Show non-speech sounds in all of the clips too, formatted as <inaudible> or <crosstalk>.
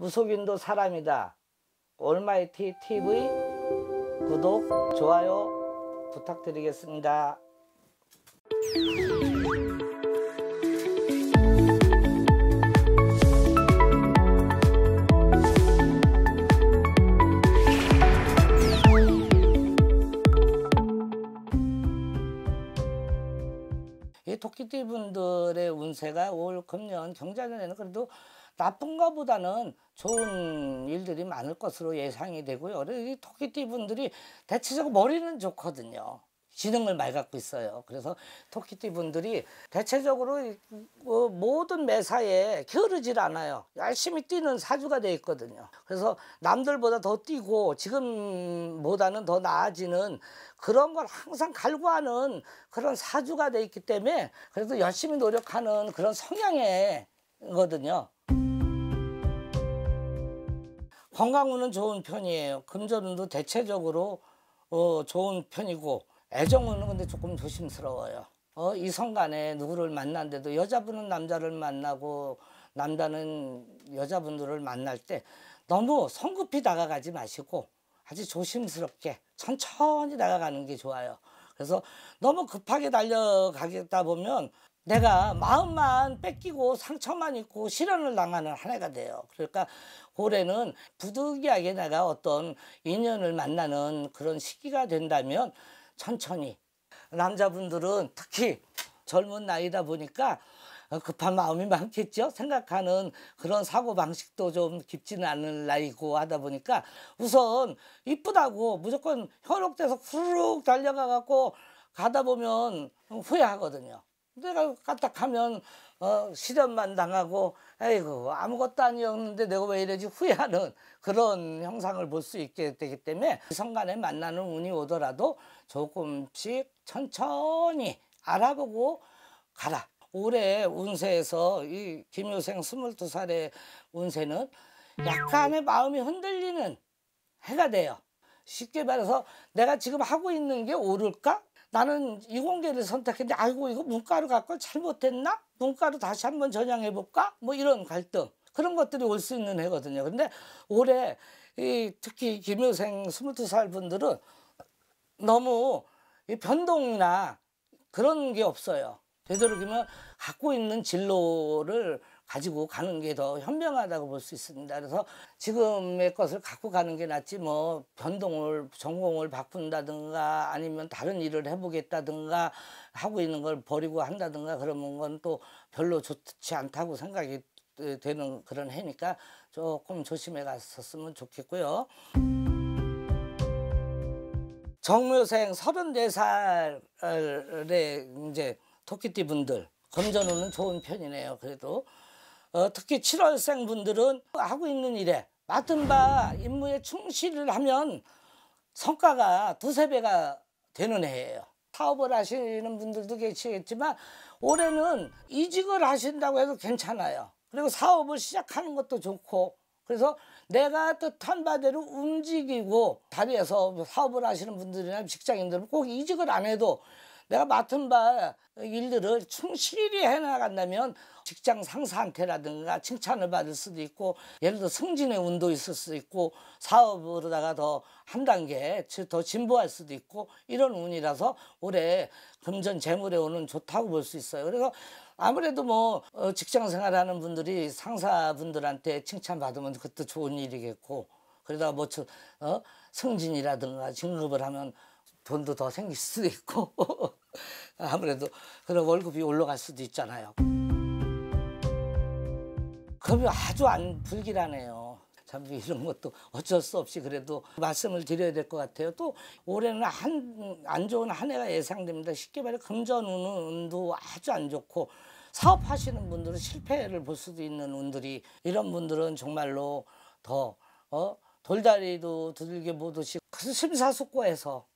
무속인도 사람이다. 올마이티 TV 구독, 좋아요 부탁드리겠습니다. 이 토끼띠 분들의 운세가 올 금년 경자년에는 그래도 나쁜 것보다는 좋은 일들이 많을 것으로 예상이 되고요. 그래서 이 토끼띠 분들이 대체적으로 머리는 좋거든요. 지능을 많이 갖고 있어요. 그래서 토끼띠 분들이 대체적으로 이- 어, 모든 매사에 게으르질 않아요. 열심히 뛰는 사주가 돼 있거든요. 그래서 남들보다 더 뛰고 지금보다는 더 나아지는 그런 걸 항상 갈구하는 그런 사주가 돼 있기 때문에 그래도 열심히 노력하는 그런 성향이거든요. 건강운은 좋은 편이에요. 금전운도 대체적으로 어, 좋은 편이고 애정운은 근데 조금 조심스러워요. 어, 이성 간에 누구를 만난데도 여자분은 남자를 만나고 남자는 여자분들을 만날 때 너무 성급히 다가가지 마시고 아주 조심스럽게 천천히 다가가는 게 좋아요. 그래서 너무 급하게 달려가겠다 보면 내가 마음만 뺏기고 상처만 있고 실현을 당하는 한 해가 돼요. 그러니까 올해는 부득이하게 내가 어떤 인연을 만나는 그런 시기가 된다면 천천히 남자분들은 특히 젊은 나이다 보니까 급한 마음이 많겠죠. 생각하는 그런 사고 방식도 좀 깊지는 않은 나이고 하다 보니까 우선 이쁘다고 무조건 현혹돼서 후루룩 달려가 갖고 가다 보면 후회하거든요. 내가 까딱하면 어, 실현만 당하고 아이고 아무것도 아니었는데 내가 왜 이러지 후회하는 그런 형상을 볼 수 있게 되기 때문에 성간에 만나는 운이 오더라도 조금씩 천천히 알아보고 가라. 올해 운세에서 이 김효생 22살의 운세는 약간의 마음이 흔들리는 해가 돼요. 쉽게 말해서 내가 지금 하고 있는 게 옳을까? 나는 이공계를 선택했는데 아이고 이거 문과로 갈 걸 잘못했나? 문과로 다시 한번 전향해 볼까? 뭐 이런 갈등 그런 것들이 올 수 있는 해거든요. 근데 올해 이 특히 김효생 22살 분들은 너무 이 변동이나 그런 게 없어요. 되도록이면 갖고 있는 진로를 가지고 가는 게 더 현명하다고 볼 수 있습니다. 그래서 지금의 것을 갖고 가는 게 낫지 뭐 변동을 전공을 바꾼다든가 아니면 다른 일을 해보겠다든가 하고 있는 걸 버리고 한다든가 그러면 건 또 별로 좋지 않다고 생각이 되는 그런 해니까 조금 조심해 갔었으면 좋겠고요. 정묘생 34살의 이제 토끼띠 분들 검전우는 좋은 편이네요. 그래도 어, 특히 7월생 분들은 하고 있는 일에 맡은 바 임무에 충실을 하면 성과가 두세 배가 되는 해예요. 사업을 하시는 분들도 계시겠지만 올해는 이직을 하신다고 해도 괜찮아요. 그리고 사업을 시작하는 것도 좋고 그래서 내가 뜻한 바대로 움직이고 다리에서 사업을 하시는 분들이나 직장인들은 꼭 이직을 안 해도 내가 맡은 바 일들을 충실히 해나간다면 직장 상사한테라든가 칭찬을 받을 수도 있고 예를 들어 승진의 운도 있을 수 있고 사업으로다가 더 한 단계 더 진보할 수도 있고 이런 운이라서 올해 금전 재물에 오는 좋다고 볼 수 있어요. 그래서 아무래도 뭐 어, 직장 생활하는 분들이 상사분들한테 칭찬받으면 그것도 좋은 일이겠고 그러다가 뭐 저, 어? 승진이라든가 진급을 하면 돈도 더 생길 수도 있고 <laughs> 아무래도 그런 월급이 올라갈 수도 있잖아요. 그러면 아주 안 불길하네요. 참 이런 것도 어쩔 수 없이 그래도 말씀을 드려야 될 것 같아요. 또 올해는 한 안 좋은 한 해가 예상됩니다. 쉽게 말해 금전운은 운도 아주 안 좋고 사업하시는 분들은 실패를 볼 수도 있는 운들이 이런 분들은 정말로 더 어? 돌다리도 두들겨 보듯이 심사숙고해서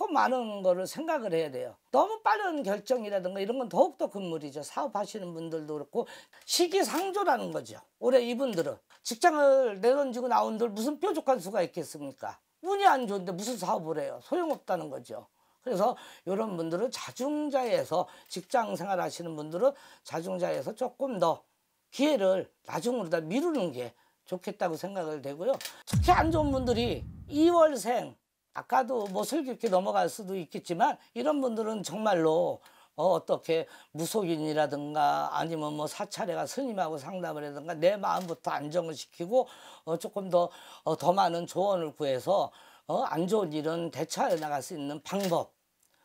더 많은 거를 생각을 해야 돼요. 너무 빠른 결정이라든가 이런 건 더욱더 금물이죠. 사업하시는 분들도 그렇고 시기상조라는 거죠. 올해 이분들은 직장을 내던지고 나온들 무슨 뾰족한 수가 있겠습니까? 운이 안 좋은데 무슨 사업을 해요? 소용없다는 거죠. 그래서 이런 분들은 자중자에서 직장 생활 하시는 분들은 자중자에서 조금 더 기회를 나중으로 다 미루는 게 좋겠다고 생각을 되고요. 특히 안 좋은 분들이 2월생 아까도 뭐 슬기롭게 넘어갈 수도 있겠지만 이런 분들은 정말로 어, 어떻게 무속인이라든가 아니면 뭐 사찰에가 스님하고 상담을 하든가 내 마음부터 안정을 시키고 어, 조금 더, 어, 더 많은 조언을 구해서 어, 안 좋은 일은 대처해 나갈 수 있는 방법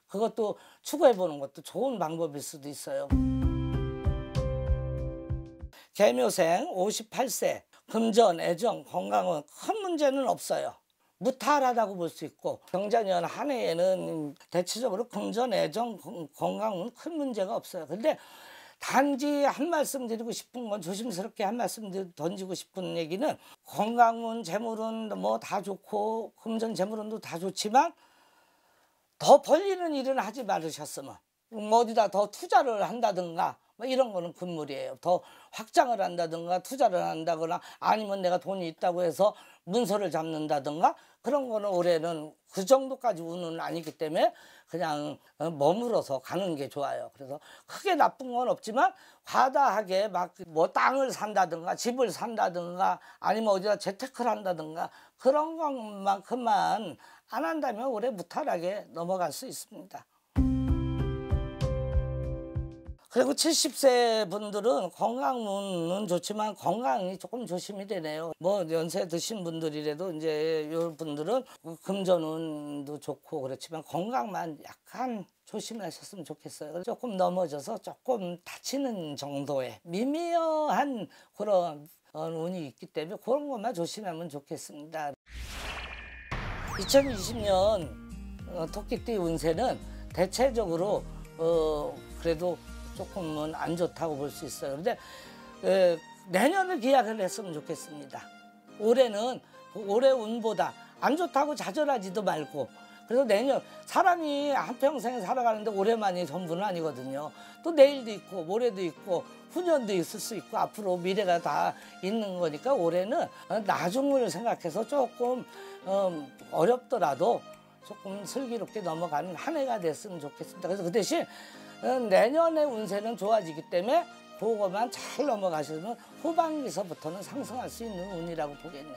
그것도 추구해 보는 것도 좋은 방법일 수도 있어요. 개묘생 58세 금전, 애정, 건강은 큰 문제는 없어요. 무탈하다고 볼 수 있고 경자년 한 해에는 대체적으로 금전, 애정, 건- 건강은 큰 문제가 없어요. 근데 단지 한 말씀 드리고 싶은 건 조심스럽게 한 말씀 드- 던지고 싶은 얘기는 건강은 재물은 뭐 다 좋고 금전 재물은도 다 좋지만 더 벌리는 일은 하지 말으셨으면 뭐 어디다 더 투자를 한다든가 뭐 이런 거는 금물이에요. 더 확장을 한다든가 투자를 한다거나 아니면 내가 돈이 있다고 해서 문서를 잡는다든가 그런 거는 올해는 그 정도까지 운은 아니기 때문에 그냥 어, 머물어서 가는 게 좋아요. 그래서 크게 나쁜 건 없지만 과다하게 막 뭐 땅을 산다든가 집을 산다든가 아니면 어디다 재테크를 한다든가 그런 것만큼만 안 한다면 올해 무탈하게 넘어갈 수 있습니다. 그리고 70세 분들은 건강은 좋지만 건강이 조금 조심이 되네요. 뭐 연세 드신 분들이라도 이제 요 분들은 금전운도 좋고 그렇지만 건강만 약간 조심하셨으면 좋겠어요. 조금 넘어져서 조금 다치는 정도의 미미한 그런 어, 운이 있기 때문에 그런 것만 조심하면 좋겠습니다. 2020년 어, 토끼띠 운세는 대체적으로 어, 그래도 조금은 안 좋다고 볼 수 있어요. 그런데 에, 내년을 기약을 했으면 좋겠습니다. 올해는 그 올해 운보다 안 좋다고 좌절하지도 말고 그래서 내년 사람이 한평생 살아가는데 올해만이 전부는 아니거든요. 또 내일도 있고 모레도 있고 후년도 있을 수 있고 앞으로 미래가 다 있는 거니까 올해는 어, 나중을 생각해서 조금 음, 어렵더라도 조금 슬기롭게 넘어가는 한 해가 됐으면 좋겠습니다. 그래서 그 대신 어, 내년의 운세는 좋아지기 때문에 그거만 잘 넘어가시면 후반기서부터는 상승할 수 있는 운이라고 보겠네요.